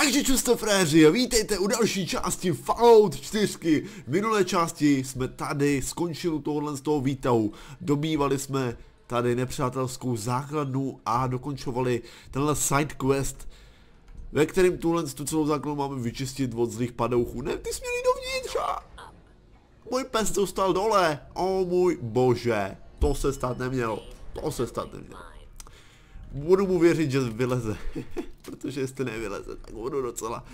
Takže čusto fréři, vítejte u další části Fallout 4. V minulé části jsme tady skončili tohle z toho výtahu. Dobývali jsme tady nepřátelskou základnu a dokončovali tenhle side quest, ve kterém tuhle tu celou základnu máme vyčistit od zlých padouchů. Ne, ty směli dovnitř a... Můj pes dostal dole. O můj bože, to se stát nemělo. To se stát nemělo. Budu mu věřit, že vyleze. Protože jestli nevyleze, tak budu docela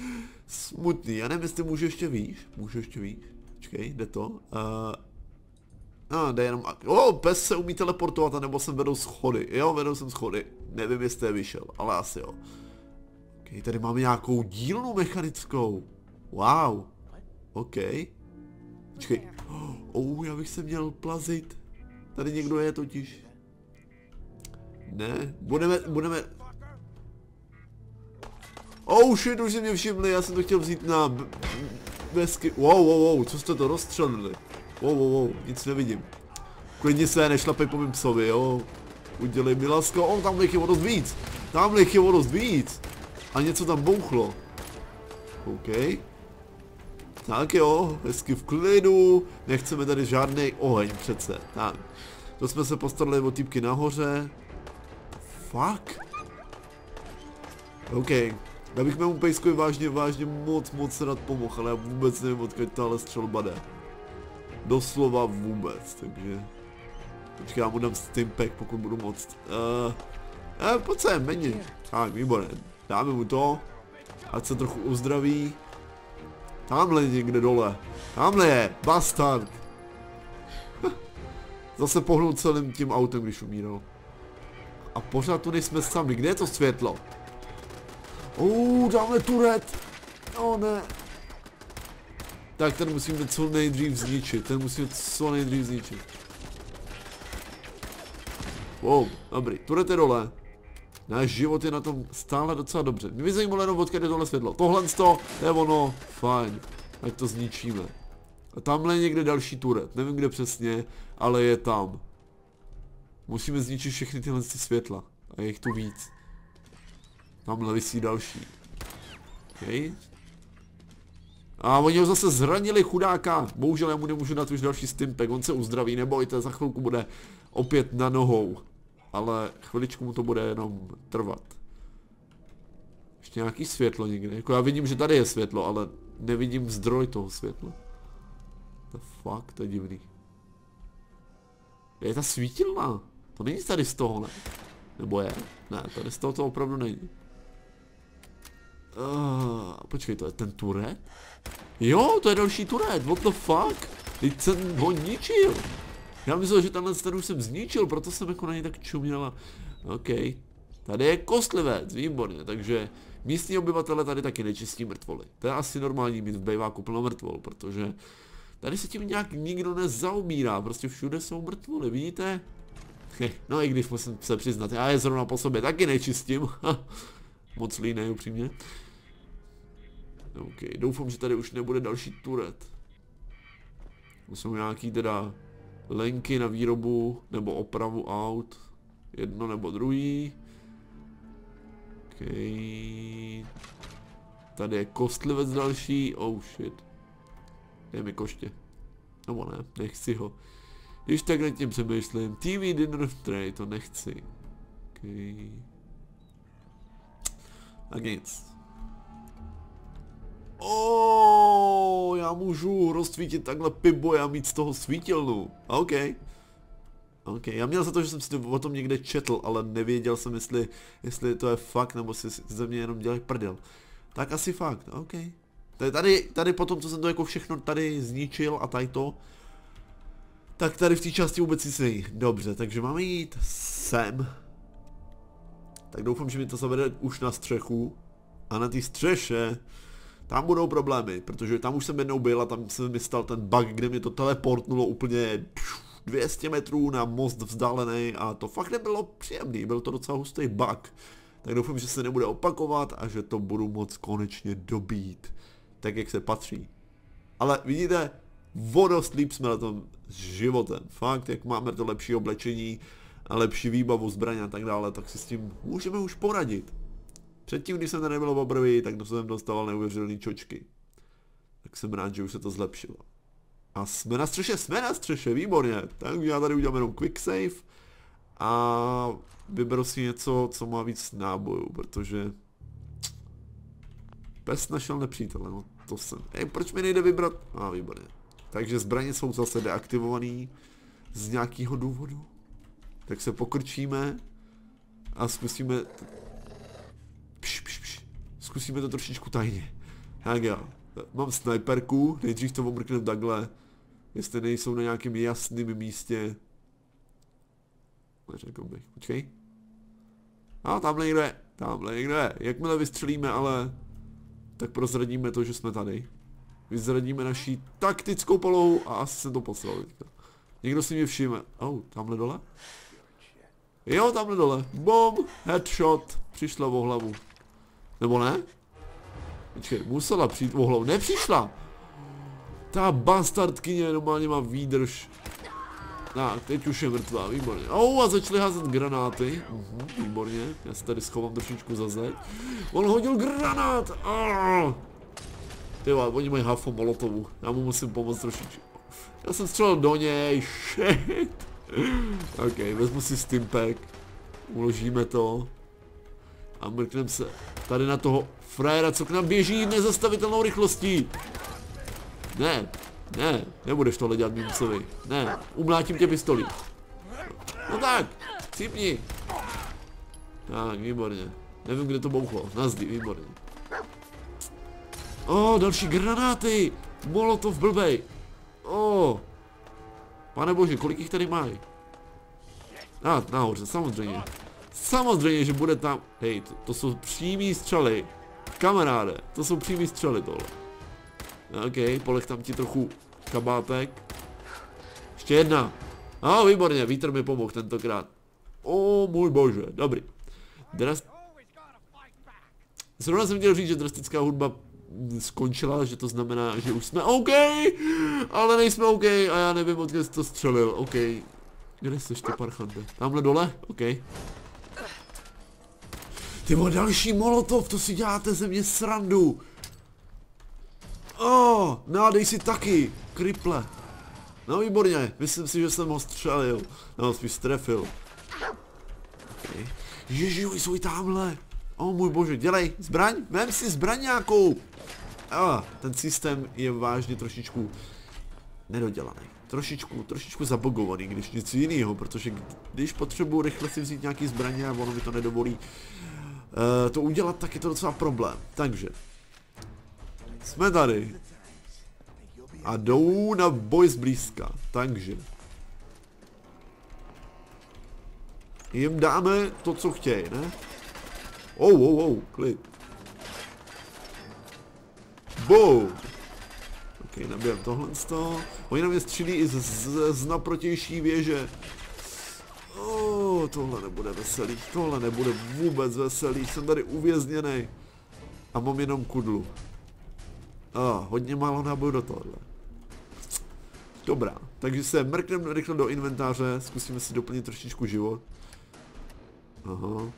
smutný. Já nevím, jestli můžu ještě výš. Můžu ještě výš. Počkej, jde to. Uh, a, jde jenom... O, oh, pes se umí teleportovat, nebo jsem vedou schody. Jo, vedou jsem schody. Nevím, jestli je vyšel, ale asi jo. Okay, tady máme nějakou dílnu mechanickou. Wow. OK. Počkej. Oh, já bych se měl plazit. Tady někdo je totiž. Ne, budeme, budeme... Oh shit, už si mě všimli, já jsem to chtěl vzít na besky. Wow, wow, wow, co jste to rozstřelili? Wow, wow, wow, nic nevidím. Klidně se, nešlapej po mým psovi, jo. Udělej mi lasko, oh, tam je dost víc. Tam je dost víc. A něco tam bouchlo. OK. Tak jo, hezky v klidu, nechceme tady žádný oheň přece. Tak. To jsme se postarali o týpky nahoře. Fuck. OK. Já bych mému pejskovi vážně, vážně moc, moc rád pomohl, ale já vůbec nevím, odkud tahle střelba jde. Doslova vůbec, takže... Počkej, já mu dám stimpek, pokud budu moct. Uh, eh, pojď sem, méně. Tak, výborně. Dáme mu to. Ať se trochu uzdraví. Tamhle někde dole. Tamhle je, bastard. Zase pohnul celým tím autem, když umíral. A pořád tu nejsme sami. Kde je to světlo? Uuu, dáme turet. No ne. Tak ten musíme co nejdřív zničit. Ten musíme co nejdřív zničit. Wow, dobrý. Turet je dole. Náš život je na tom stále docela dobře. Mě by zajímalo jenom, odkud je tohle světlo. Tohle to je ono, fajn. Tak to zničíme. A tamhle je někde další turet. Nevím kde přesně, ale je tam. Musíme zničit všechny tyhle světla. A je jich tu víc. Tamhle vysí další. Okay. A oni ho zase zranili chudáka. Bohužel já mu nemůžu dát už další stimpek. On se uzdraví, nebojte, za chvilku bude opět na nohou. Ale chviličku mu to bude jenom trvat. Ještě nějaký světlo někde. Jako já vidím, že tady je světlo, ale nevidím zdroj toho světla. The fuck, to je divný. Je ta svítilna. To není tady z toho, ne? Nebo je? Ne, tady z toho to opravdu není. Uh, počkej, to je ten turet? Jo, to je další turet, what the fuck? Teď jsem ho ničil. Já myslel, že tenhle ten už jsem zničil, proto jsem jako na něj tak čuměla. OK. Tady je kostlivec, výborně, takže místní obyvatele tady taky nečistí mrtvoly. To je asi normální mít v bejváku plno mrtvol, protože tady se tím nějak nikdo nezaobírá, prostě všude jsou mrtvoly, vidíte? No i když musím se přiznat, já je zrovna po sobě taky nečistím. Moc línej upřímně. OK, doufám, že tady už nebude další turet. Jsou nějaký teda lenky na výrobu nebo opravu aut. Jedno nebo druhý. OK. Tady je kostlivec další. Oh shit. Dej mi koště. Nebo ne, nechci ho. Když tak nad tím přemýšlím. TV dinner tray, to nechci. Okay. Tak nic. Oh, já můžu rozsvítit takhle pibo a mít z toho svítilnu. OK. OK, já měl za to, že jsem si o tom někde četl, ale nevěděl jsem, jestli, jestli to je fakt, nebo si ze mě jenom dělají prdel. Tak asi fakt, OK. Tady, tady potom, co jsem to jako všechno tady zničil a tady to, tak tady v té části vůbec nic není. Dobře, takže máme jít sem. Tak doufám, že mi to zavede už na střechu. A na té střeše tam budou problémy, protože tam už jsem jednou byl a tam se mi stal ten bug, kde mě to teleportnulo úplně 200 metrů na most vzdálený a to fakt nebylo příjemný, byl to docela hustý bug. Tak doufám, že se nebude opakovat a že to budu moc konečně dobít, tak jak se patří. Ale vidíte, vodost líp jsme na tom s životem. Fakt, jak máme to lepší oblečení a lepší výbavu zbraně a tak dále, tak si s tím můžeme už poradit. Předtím, když jsem tady nebyl poprvé, tak jsem dostával neuvěřitelné čočky. Tak jsem rád, že už se to zlepšilo. A jsme na střeše, jsme na střeše, výborně. Takže já tady udělám jenom quick save. A vyberu si něco, co má víc nábojů, protože... Pes našel nepřítele, no to jsem. Ej, proč mi nejde vybrat? A ah, výborně. Takže zbraně jsou zase deaktivované z nějakého důvodu. Tak se pokrčíme a zkusíme... Pš, pš, pš. Zkusíme to trošičku tajně. Tak jo. Mám sniperku, nejdřív to omrknem takhle. Jestli nejsou na nějakém jasném místě. Neřekl bych. Počkej. A tamhle někdo je. Tamhle někdo je. Jakmile vystřelíme, ale... Tak prozradíme to, že jsme tady. Vyzradíme naší taktickou polohu a asi jsem to poslal teďka. Někdo si mě všimne. Oh, tamhle dole? Jo, tamhle dole. Bom, headshot. Přišla o hlavu. Nebo ne? Počkej, musela přijít o hlavu. Nepřišla. Ta bastardkyně normálně má výdrž. Tak, teď už je mrtvá, výborně. Oh, a začali házet granáty. Uhum, výborně, já se tady schovám trošičku za zeď. On hodil granát! Oh. Ty oni mají hafo molotovu. Já mu musím pomoct trošičku. Já jsem střelil do něj, shit. ok, vezmu si stimpek. Uložíme to. A mrknem se tady na toho frajera, co k nám běží nezastavitelnou rychlostí. Ne, ne, nebudeš tohle dělat Mimcovi. Ne, umlátím tě pistolí. No tak, cípni. Tak, výborně. Nevím, kde to bouchlo. Nazdy, výborně. O, oh, další granáty! Molotov blbej. O, oh. Pane bože, kolik jich tady mají? A, ah, nahoře, samozřejmě. Samozřejmě, že bude tam... Hej, to, to jsou přímý střely. Kamaráde, to jsou přímý střely tohle. OK, polech tam ti trochu kabátek. Ještě jedna. A, oh, výborně, vítr mi pomohl tentokrát. O oh, můj bože, dobrý. Drast... Zrovna jsem chtěl říct, že drastická hudba skončila, že to znamená, že už jsme OK, ale nejsme OK a já nevím, odkud jsi to střelil, OK. Kde jsi to parchante? Tamhle dole? OK. Ty další molotov, to si děláte ze mě srandu. Oh, nádej si taky, kriple. No výborně, myslím si, že jsem ho střelil, nebo spíš strefil. Okay. Ježi, oni jsou i tamhle. O oh, můj bože, dělej, zbraň, vem si zbraň nějakou. Ah, ten systém je vážně trošičku nedodělaný. Trošičku, trošičku zabogovaný, když nic jiného, protože když potřebuji rychle si vzít nějaký zbraně a ono mi to nedovolí uh, to udělat, tak je to docela problém. Takže, jsme tady. A jdou na boj zblízka, takže. Jim dáme to, co chtějí, ne? Oh, oh, oh, klid. Boom. Ok, nabijem tohle z toho. Oni na mě střílí i z, z, z naprotější věže. Oh, tohle nebude veselý. Tohle nebude vůbec veselý. Jsem tady uvězněný. A mám jenom kudlu. A hodně málo nábojů do tohle. Dobrá, takže se mrkneme rychle do inventáře, zkusíme si doplnit trošičku život. Aha.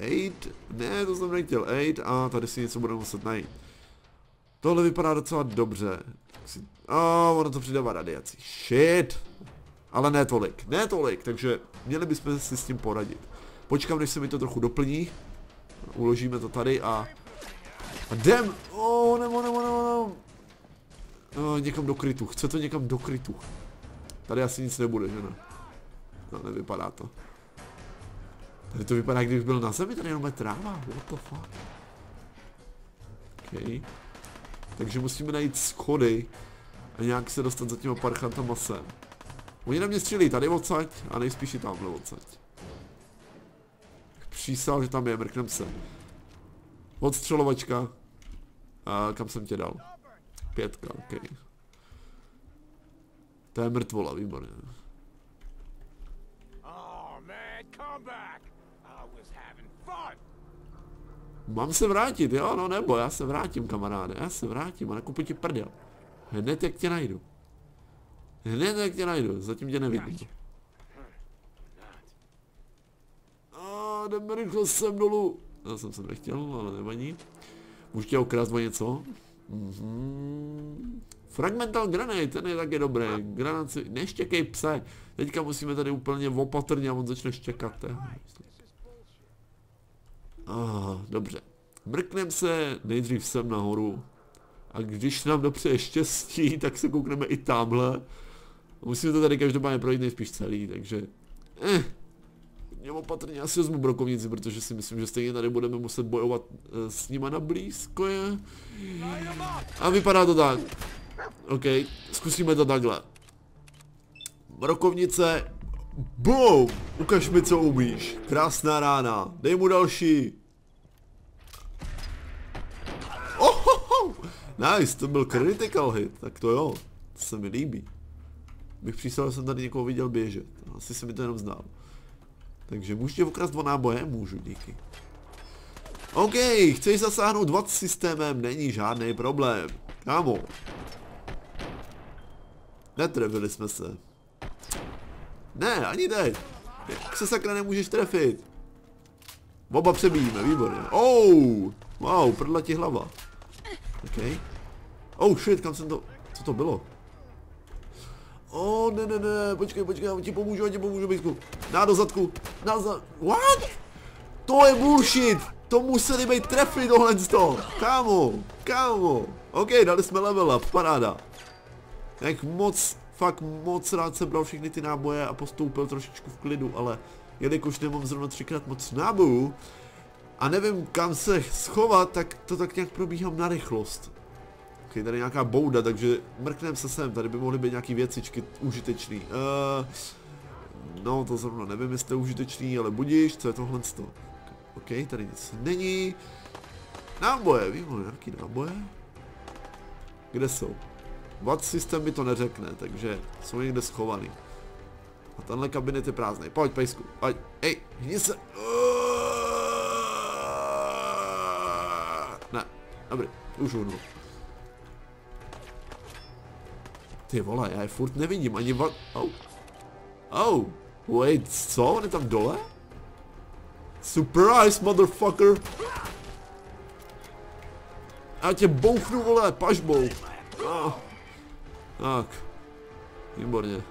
8, ne, to jsem nechtěl, 8 a tady si něco budeme muset najít. Tohle vypadá docela dobře. A oh, ono to přidává radiaci. Shit. Ale ne tolik, ne tolik, takže měli bychom si s tím poradit. Počkám, než se mi to trochu doplní. Uložíme to tady a... A jdem! Oh, nebo, nebo, nebo, nebo. Oh, někam do krytu, chce to někam do krytu. Tady asi nic nebude, že ne? No, nevypadá to. Tady to vypadá, kdybych byl na zemi, tady jenom je tráva, what the fuck. Okay. Takže musíme najít schody a nějak se dostat za těma parchantama sem. Oni na mě střílí tady odsaď a nejspíš i tamhle odsaď. Přísal, že tam je, mrknem se. Odstřelovačka. A kam jsem tě dal? Pětka, ok. To je mrtvola, výborně. Oh, Mám se vrátit, jo, no nebo, já se vrátím, kamaráde, já se vrátím a nakupu ti prdel. Hned jak tě najdu. Hned jak tě najdu, zatím tě nevidím. Oh, jdeme rychle sem dolů. Já jsem se nechtěl, ale nevadí. Můžu tě okrást o něco? Mhm. Fragmental granate, ten je taky dobrý. Granát si, neštěkej pse. Teďka musíme tady úplně opatrně a on začne štěkat. Ah, dobře. Mrknem se nejdřív sem nahoru. A když nám dopřeje štěstí, tak se koukneme i tamhle. Musíme to tady každopádně projít nejspíš celý, takže... Eh, mě opatrně asi vezmu brokovnici, protože si myslím, že stejně tady budeme muset bojovat eh, s nima na blízko je. A vypadá to tak. OK, zkusíme to takhle. Brokovnice. Boom! Ukaž mi, co umíš. Krásná rána. Dej mu další. Ohoho! Nice, to byl critical hit. Tak to jo. To se mi líbí. Bych přísal, že jsem tady někoho viděl běžet. Asi se mi to jenom znal. Takže můžete ukrást dva náboje? Můžu, díky. OK, chceš zasáhnout dva systémem, není žádný problém. Kámo. Netrefili jsme se. Ne, ani teď. Jak se sakra nemůžeš trefit? Oba přebíjíme, výborně. Oh, wow, prdla ti hlava. OK. Oh shit, kam jsem to... Co to bylo? Oh, ne, ne, ne, počkej, počkej, já ti pomůžu, já ti pomůžu, Bejsku. Na do zadku, na za... What? To je bullshit! To museli být trefy tohle z toho. Kámo, kámo. OK, dali jsme level up, paráda. Jak moc, fakt moc rád jsem bral všechny ty náboje a postoupil trošičku v klidu, ale jelikož nemám zrovna třikrát moc nábojů a nevím kam se schovat, tak to tak nějak probíhám na rychlost. Ok, tady nějaká bouda, takže mrkneme se sem, tady by mohly být nějaký věcičky užitečný. Uh, no, to zrovna nevím, jestli je užitečný, ale budíš, co je tohle toho? Ok, tady nic není. Náboje, výborně, nějaký náboje? Kde jsou? What systém mi to neřekne, takže jsou někde schovaný. A tenhle kabinet je prázdný. Pojď, pejsku, pojď. Ej, hni se. Ne, dobrý, už uhnu. Ty vole, já je furt nevidím, ani va... Oh. Oh, wait, co? On je tam dole? Surprise, motherfucker! Já tě bouchnu, vole, pažbou. Oh. Tak. Výborně.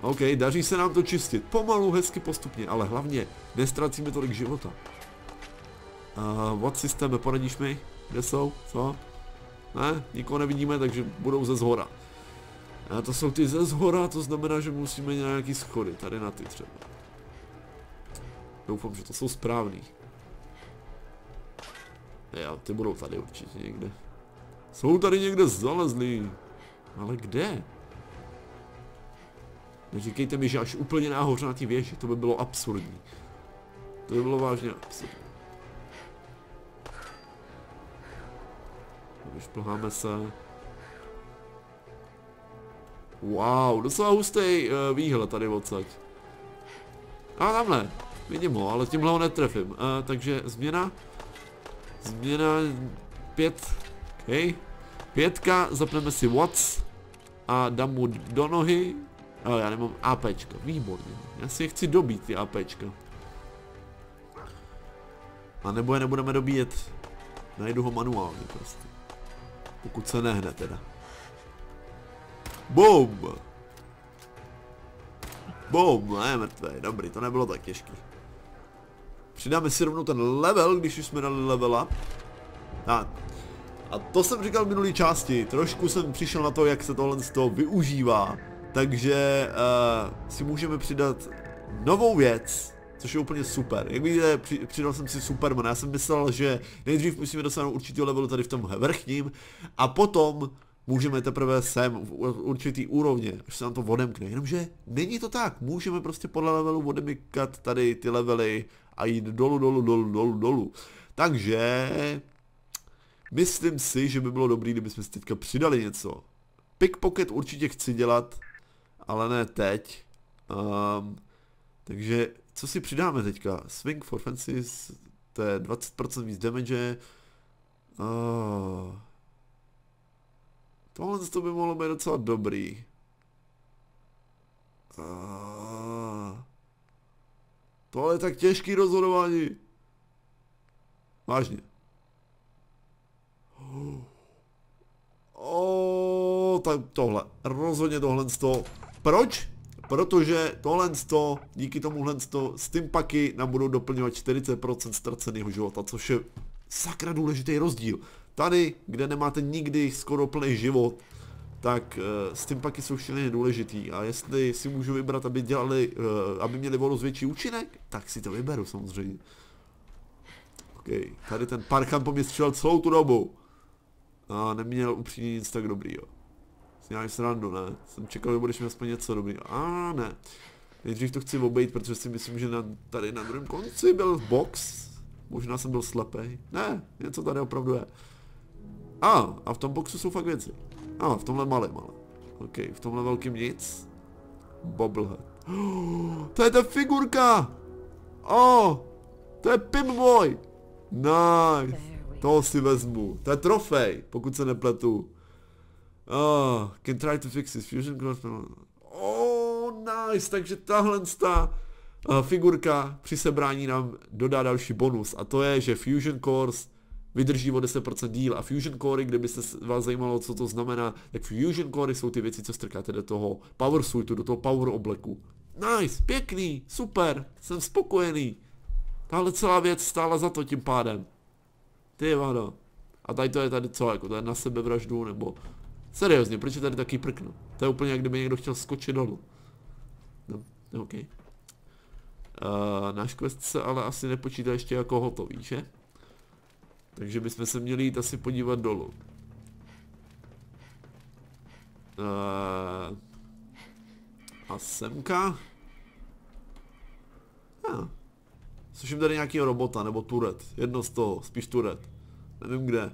OK, daří se nám to čistit. Pomalu, hezky, postupně, ale hlavně nestracíme tolik života. Uh, what systém, poradíš mi? Kde jsou? Co? Ne, nikoho nevidíme, takže budou ze zhora. A to jsou ty ze zhora, to znamená, že musíme nějaký schody, tady na ty třeba. Doufám, že to jsou správný. Jo, ty budou tady určitě někde. Jsou tady někde zalezlí. Ale kde? Neříkejte mi, že až úplně nahoře na té věži, to by bylo absurdní. To by bylo vážně absurdní. Vyšplháme se. Wow, docela hustý uh, výhled tady odsaď. A tamhle, vidím ho, ale tímhle ho netrefím. Uh, takže změna. Změna 5 hej. Pětka, zapneme si Watts a dám mu do nohy. Ale já nemám APčka, výborně. Já si je chci dobít ty APčka. A nebo je nebudeme dobíjet. Najdu ho manuálně prostě. Pokud se nehne teda. BOOM! Bum, ne, mrtvé, dobrý, to nebylo tak těžký. Přidáme si rovnou ten level, když už jsme dali level up. A to jsem říkal v minulý části, trošku jsem přišel na to, jak se tohle z toho využívá. Takže uh, si můžeme přidat novou věc, což je úplně super. Jak vidíte, přidal jsem si Superman, já jsem myslel, že nejdřív musíme dosáhnout určitého levelu tady v tom vrchním a potom můžeme teprve sem v určitý úrovně, až se nám to odemkne. Jenomže není to tak, můžeme prostě podle levelu odemykat tady ty levely a jít dolů, dolů, dolů, dolů, dolů. Takže myslím si, že by bylo dobré, kdybychom si teďka přidali něco. Pickpocket určitě chci dělat, ale ne teď. Um, takže co si přidáme teďka? Swing for fences, to je 20% víc damage. Oh. Tohle to by mohlo být docela dobrý. Oh. To je tak těžký rozhodování. Vážně. O, tak tohle. Rozhodně tohle z toho. Proč? Protože tohle z toho, díky tomuhle z toho, paky nám budou doplňovat 40% ztraceného života, což je sakra důležitý rozdíl. Tady, kde nemáte nikdy skoro plný život, tak uh, paky jsou šíleně důležitý a jestli si můžu vybrat, aby dělali, uh, aby měli volnost větší účinek, tak si to vyberu samozřejmě. OK, tady ten parchan po mě celou tu dobu. A neměl upřímně nic tak dobrýho. Si nějaký srandu, ne? Jsem čekal, že budeš mít aspoň něco dobrýho. A ne. Nejdřív to chci obejít, protože si myslím, že na, tady na druhém konci byl box. Možná jsem byl slepej. Ne, něco tady opravdu je. A, a v tom boxu jsou fakt věci. A, v tomhle malé, malé. OK, v tomhle velkým nic. Bobblehead. Oh, to je ta figurka! Oh, to je Pimboy! Nice. To si vezmu. To je trofej, pokud se nepletu. Oh, can try to fix this fusion cross. Oh, nice, takže tahle ta uh, figurka při sebrání nám dodá další bonus a to je, že Fusion Cores vydrží o 10% díl a Fusion Core, kdyby se vás zajímalo, co to znamená, tak Fusion Core jsou ty věci, co strkáte do toho Power Suitu, do toho Power obleku. Nice, pěkný, super, jsem spokojený. Tahle celá věc stála za to tím pádem. Ty vado. A tady to je tady co, jako to je na sebevraždu, nebo... Seriózně, proč je tady taky prknu? To je úplně jak kdyby někdo chtěl skočit dolů. No, OK. Uh, náš quest se ale asi nepočítá ještě jako hotový, že? Takže bychom se měli jít asi podívat dolů. Uh, a semka? Ah, Slyším tady nějakého robota, nebo turet. Jedno z toho, spíš turet. Nevím kde.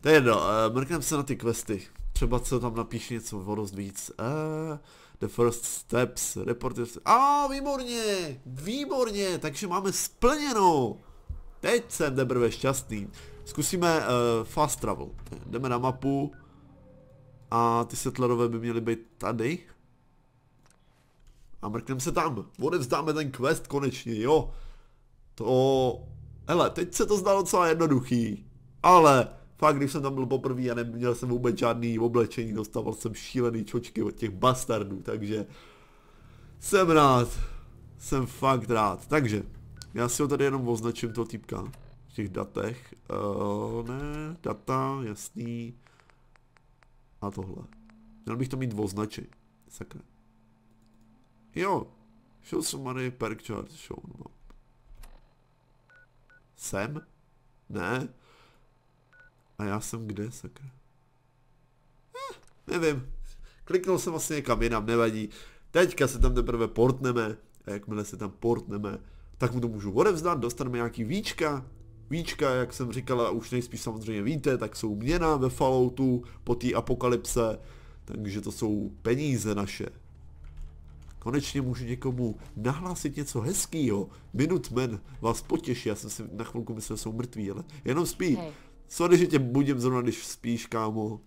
To je jedno, uh, mrkneme se na ty questy. Třeba se tam napíše něco o dost víc. Uh, the first steps, report... A, oh, výborně, výborně, takže máme splněno. Teď jsem teprve šťastný. Zkusíme uh, fast travel. Jdeme na mapu. A ty settlerové by měly být tady. A mrkneme se tam. Odevzdáme ten quest konečně, jo. To... Hele, teď se to zdalo docela jednoduchý, ale fakt, když jsem tam byl poprvé a neměl jsem vůbec žádný oblečení, dostával jsem šílený čočky od těch bastardů, takže jsem rád, jsem fakt rád. Takže, já si ho tady jenom označím toho týpka v těch datech. Uh, ne, data, jasný. A tohle. Měl bych to mít označit. Sakra. Jo. Show somebody perk chart show. No. Jsem? Ne? A já jsem kde, sakra? Eh, nevím. Kliknul jsem vlastně někam jinam, nevadí. Teďka se tam teprve portneme a jakmile se tam portneme, tak mu to můžu odevzdat, dostaneme nějaký víčka. Víčka, jak jsem říkala, už nejspíš samozřejmě víte, tak jsou měna ve Falloutu po té apokalypse, takže to jsou peníze naše. Konečně můžu někomu nahlásit něco hezkýho. Minutemen vás potěší, já jsem si na chvilku myslel, že jsou mrtví, ale jenom spí. Hey. Sorry, že tě budím zrovna, když spíš, kámo.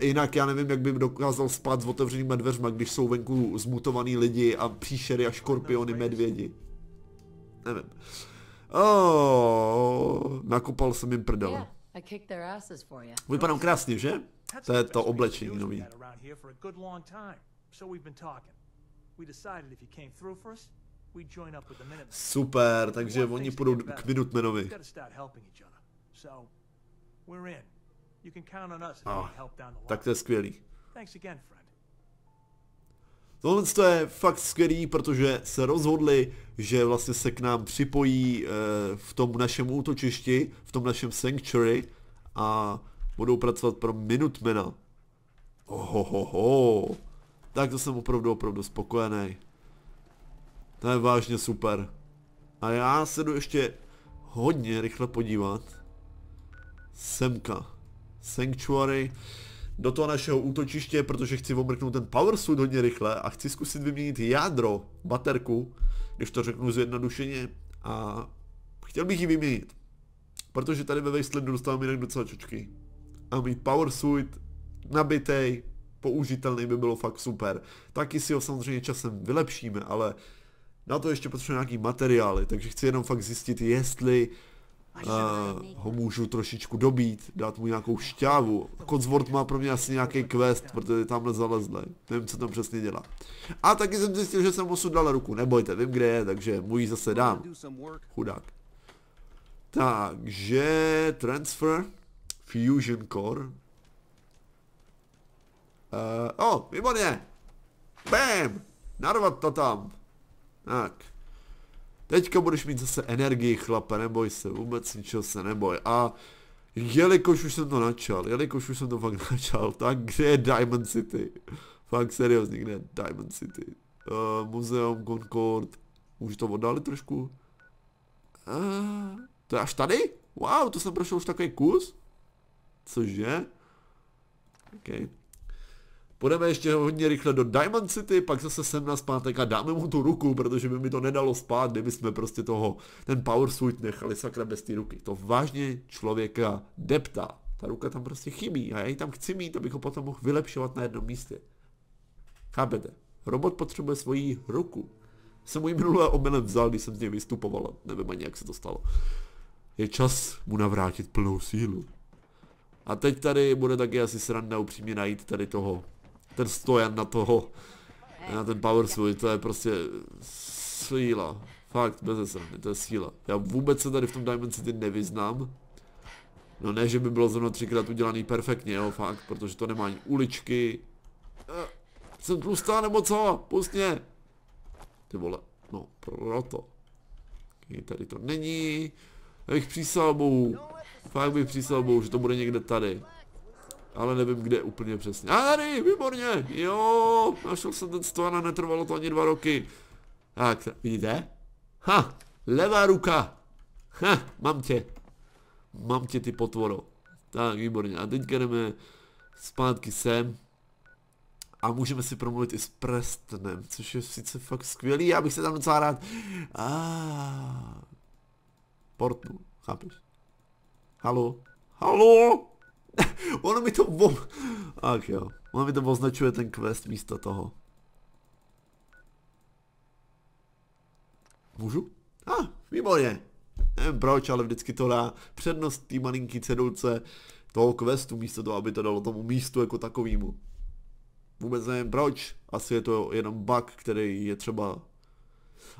Jinak já nevím, jak bych dokázal spát s otevřenýma dveřma, když jsou venku zmutovaný lidi a příšery a škorpiony, medvědi. Nevím. Oh, nakopal jsem jim prdele. Vypadám krásně, že? To je to oblečení nový. Super, takže oni půjdou k Minutemanovi. Oh, tak to je skvělý. Tohle je fakt skvělý, protože se rozhodli, že vlastně se k nám připojí e, v tom našem útočišti, v tom našem sanctuary a budou pracovat pro Minutemana. Ohohoho. Tak to jsem opravdu, opravdu spokojený. To je vážně super. A já se jdu ještě hodně rychle podívat. Semka. Sanctuary. Do toho našeho útočiště, protože chci omrknout ten power suit hodně rychle a chci zkusit vyměnit jádro, baterku, když to řeknu zjednodušeně. A chtěl bych ji vyměnit. Protože tady ve Wastelandu dostávám jinak docela čočky a mít power suit nabitej, použitelný by bylo fakt super. Taky si ho samozřejmě časem vylepšíme, ale Na to ještě potřebuji nějaký materiály, takže chci jenom fakt zjistit, jestli uh, ho můžu trošičku dobít, dát mu nějakou šťávu. Codsword má pro mě asi nějaký quest, protože tamhle zalezli. Nevím, co tam přesně dělá. A taky jsem zjistil, že jsem mu dal ruku. Nebojte, vím, kde je, takže mu ji zase dám. Chudák. Takže transfer, fusion core. Uh, oh, výborně. Bam! Narvat to tam. Tak. Teďka budeš mít zase energii, chlape, neboj se, vůbec ničeho se neboj. A jelikož už jsem to načal, jelikož už jsem to fakt načal, tak kde je Diamond City? Fakt seriózně, kde je Diamond City? Uh, muzeum, Concord, můžu to oddálit trošku? Uh, to je až tady? Wow, to jsem prošel už takový kus? Cože? Okay. Půjdeme ještě hodně rychle do Diamond City, pak zase sem na zpátek a dáme mu tu ruku, protože by mi to nedalo spát, kdyby jsme prostě toho, ten power suit nechali sakra bez té ruky. To vážně člověka deptá. Ta ruka tam prostě chybí a já ji tam chci mít, abych ho potom mohl vylepšovat na jednom místě. Chápete? Robot potřebuje svoji ruku. Jsem mu ji minulé omylem vzal, když jsem z něj vystupoval, nevím ani jak se to stalo. Je čas mu navrátit plnou sílu. A teď tady bude taky asi sranda upřímně najít tady toho ten stojan na toho, na ten power switch, to je prostě síla. Fakt, bez srandy, to je síla. Já vůbec se tady v tom Diamond City nevyznám. No ne, že by bylo zrovna třikrát udělaný perfektně, jo, fakt, protože to nemá ani uličky. Eh, jsem tlustá nebo co? Pust mě. Ty vole, no, proto. Tady to není. Já bych přísal bohu. Fakt bych přísal bohu, že to bude někde tady. Ale nevím, kde úplně přesně. A tady, výborně, jo, našel jsem ten stojan a netrvalo to ani dva roky. Tak, vidíte? Ha, levá ruka. Ha, mám tě. Mám tě, ty potvoro. Tak, výborně. A teďka jdeme zpátky sem. A můžeme si promluvit i s Prestonem, což je sice fakt skvělý, já bych se tam docela rád... Ah. Portnu, chápeš? Halo? Halo? ono mi to vo... Ach jo. Ono mi to označuje ten quest místo toho. Můžu? A, ah, výborně. Nevím proč, ale vždycky to dá přednost té malinký cedulce toho questu místo toho, aby to dalo tomu místu jako takovýmu. Vůbec nevím proč, asi je to jenom bug, který je třeba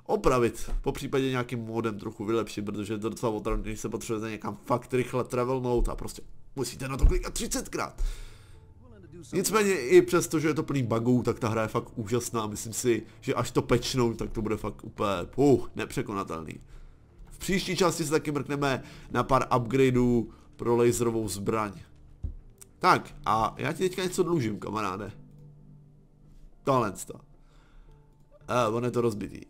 opravit, po případě nějakým modem trochu vylepšit, protože je to docela otravné, když se potřebujete někam fakt rychle travelnout a prostě musíte na to klikat 30krát. Nicméně i přesto, že je to plný bugů, tak ta hra je fakt úžasná. Myslím si, že až to pečnou, tak to bude fakt úplně uh, nepřekonatelný. V příští části se taky mrkneme na pár upgradeů pro laserovou zbraň. Tak, a já ti teďka něco dlužím, kamaráde. Tohle to. Uh, on je to rozbitý.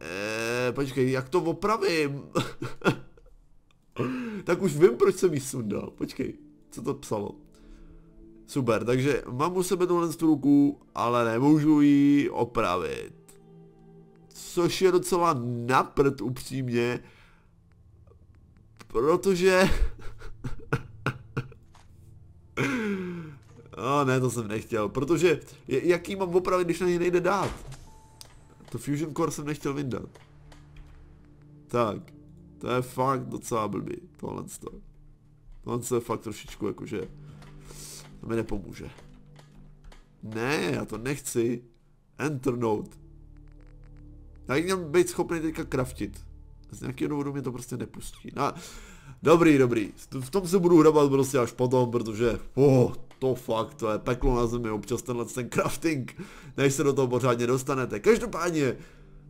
Eee, počkej, jak to opravím? tak už vím, proč jsem jí sundal. Počkej, co to psalo? Super, takže mám u sebe tuhle tu ruku, ale nemůžu ji opravit. Což je docela naprd upřímně. Protože... A ne, to jsem nechtěl, protože jaký mám opravit, když na něj nejde dát? To Fusion Core jsem nechtěl vyndat. Tak. To je fakt docela blbý, tohle to. Tohle je fakt trošičku jakože... To mi nepomůže. Ne, já to nechci. Enter node. Já bych měl být schopný teďka craftit. Z nějakého důvodu mě to prostě nepustí. No, dobrý, dobrý. V tom se budu hrabat prostě až potom, protože... Oh, to fakt, to je peklo na zemi, občas tenhle ten crafting, než se do toho pořádně dostanete. Každopádně,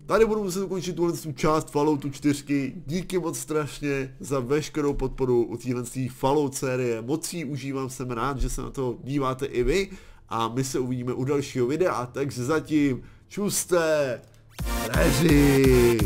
tady budu muset ukončit tuhle část Falloutu 4. Díky moc strašně za veškerou podporu u téhle Fallout série. Moc ji užívám, jsem rád, že se na to díváte i vy. A my se uvidíme u dalšího videa, takže zatím čuste, reži.